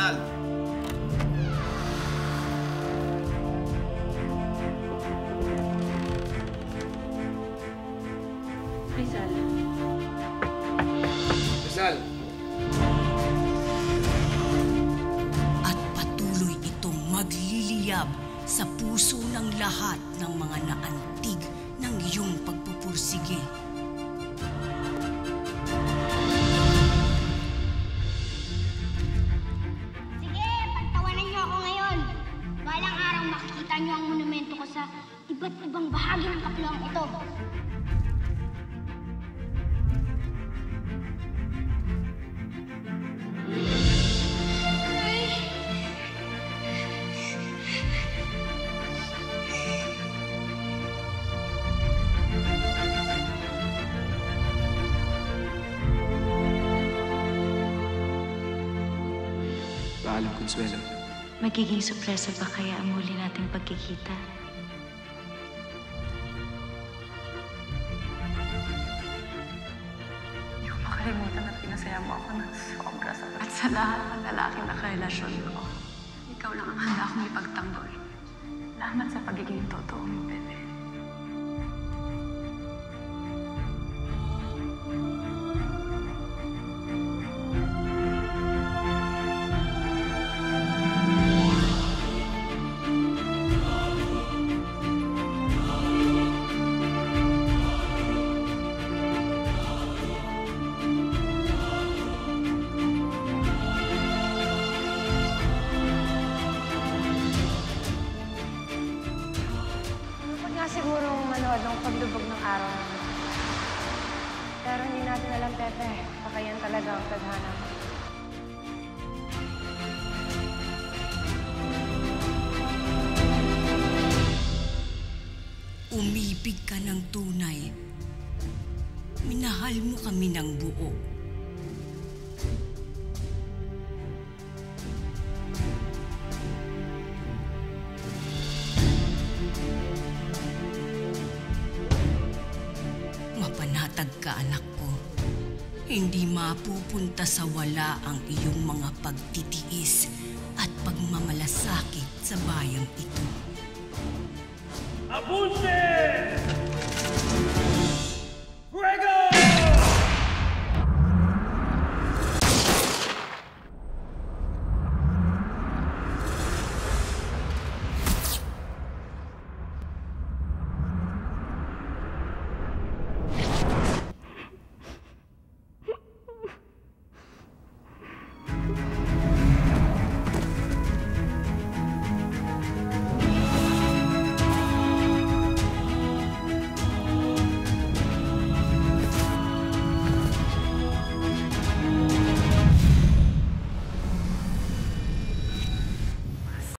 General. Rizal. At patuloy itong magliliyab sa puso ng lahat ng mga naan iba't ibang bahagi ng kapluang ito. Paalam, Consuelo. Magiging sorpresa ba kaya ang muli nating pagkikita? Hindi ko makalimutan na pinasaya mo ako ng sobra sa At sa lahat ng lalaking nakarelasyon ko, ikaw lang ang handa akong ipagtanggol. Salamat sa pagiging totoo mo, bebe. Manood ng paglubog ng araw Pero hindi natin alam, Pepe. Baka yan talaga ang tadhana. Umibig ka ng tunay. Minahal mo kami ng buo. Mapanatag ka, ko. Hindi mapupunta sa wala ang iyong mga pagtitiis at pagmamalasakit sa bayang ito. Fuego!